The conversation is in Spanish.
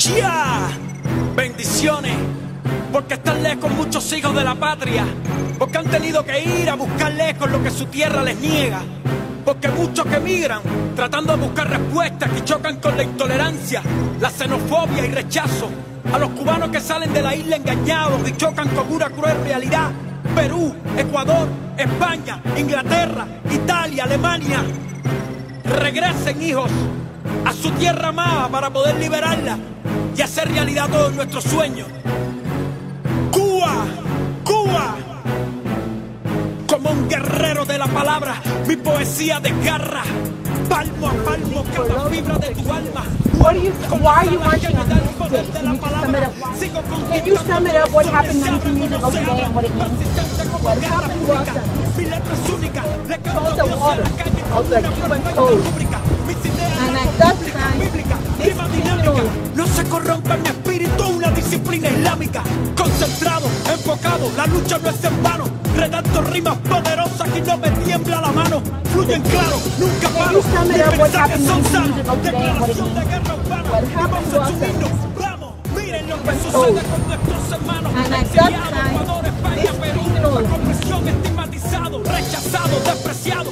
¡Ya! Bendiciones, porque están lejos muchos hijos de la patria, porque han tenido que ir a buscar lejos lo que su tierra les niega, porque muchos que migran tratando de buscar respuestas que chocan con la intolerancia, la xenofobia y rechazo, a los cubanos que salen de la isla engañados y chocan con una cruel realidad, Perú, Ecuador, España, Inglaterra, Italia, Alemania, regresen hijos a su tierra amada para poder liberarla y hacer realidad todos nuestros sueños. Cuba, Cuba, como un guerrero de la palabra, mi poesía desgarra, palmo a palmo cada fibra de tu alma. What do you, why are you marching on this day? Can you sum it up? Can you sum it up what happened 19 years ago today and what it means? What happened water of the Cuban code. No se corrompe mi espíritu una disciplina islámica. Concentrado, enfocado, la lucha no es en vano. Redacto rimas poderosas y no me tiembla la mano. Fluyen claro, nunca paro. Mis mensajes son 19 sanos. Declaración de guerra urbana. Su. Vamos, miren lo que sucede con nuestros hermanos. Ecuador, España, Perú. criminal- Bajo presión, estigmatizado, rechazado, despreciado.